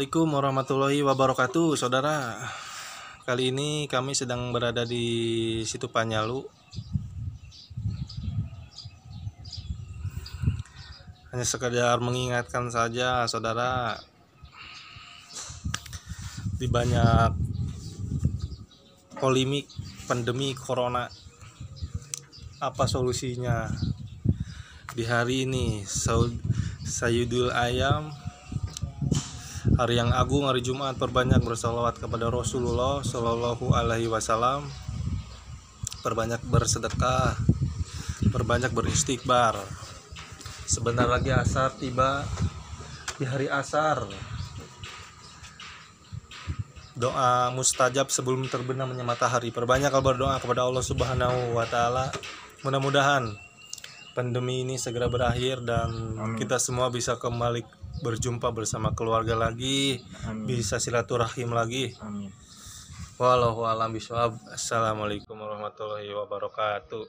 Assalamualaikum warahmatullahi wabarakatuh, saudara. Kali ini kami sedang berada di situ Panyalu. Hanya sekedar mengingatkan saja, saudara, di banyak polemik pandemi corona. Apa solusinya? Di hari ini, Sayyidul Ayam hari yang agung hari Jumat perbanyak bersalawat kepada Rasulullah Shallallahu Alaihi Wasallam. Perbanyak bersedekah perbanyak beristighbar sebentar lagi asar tiba di hari asar. Doa mustajab sebelum terbenamnya matahari perbanyak berdoa kepada Allah Subhanahu wa taala. Mudah-mudahan pandemi ini segera berakhir dan Amin. kita semua bisa kembali berjumpa bersama keluarga lagi Amin. bisa silaturahim lagi Amin. Walau alam bisawab. Assalamualaikum warahmatullahi wabarakatuh.